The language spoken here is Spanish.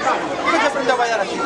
venga, venga, aprende a bailar aquí.